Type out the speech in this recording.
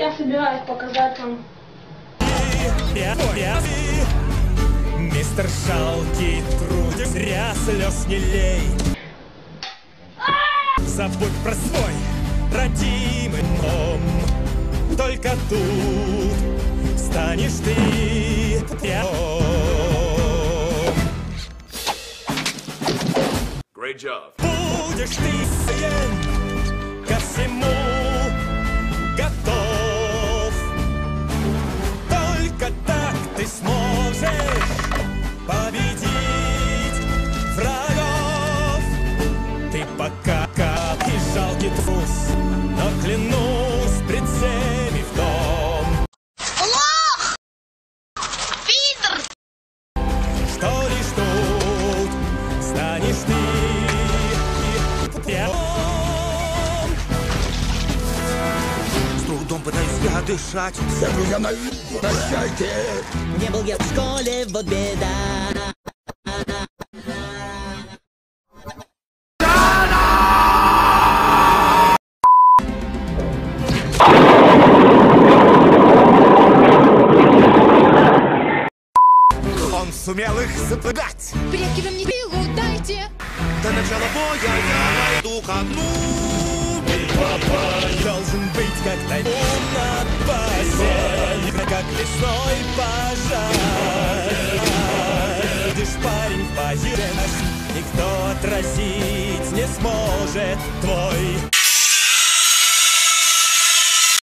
Я собираюсь показать вам. Мистер Жалкий труд зря слез не лей. Забудь про свой родимый дом. Только тут станешь ты. Great job. Будешь ты сын ко всему жалкий трус, но клянусь пред всеми в том, что лишь тут станешь ты? Прям. С трудом пытаюсь я дышать. Не был я в школе, вот беда. Он сумел их запугать. Предки вы мне силу дайте. До начала боя я найду ко дну Должен быть как тайфун на базе Как лесной пожар. Видишь, парень в бою Никто отразить не сможет. Твой